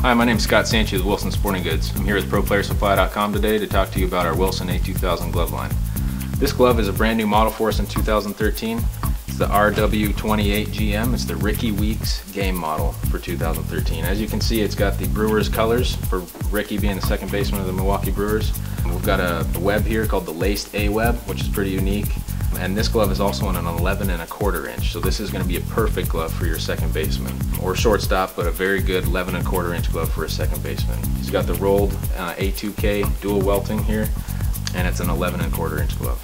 Hi, my name is Scott Sanchez with Wilson Sporting Goods. I'm here with ProPlayerSupply.com today to talk to you about our Wilson A2000 glove line. This glove is a brand new model for us in 2013. It's the RW28GM. It's the Rickie Weeks game model for 2013. As you can see, it's got the Brewers colors for Rickie being the second baseman of the Milwaukee Brewers. We've got a web here called the Laced A web, which is pretty unique. And this glove is also on an 11 and a quarter inch, so this is going to be a perfect glove for your second baseman or shortstop, but a very good 11 and a quarter inch glove for a second baseman. He's got the rolled uh, A2K dual welting here, and it's an 11 and a quarter inch glove.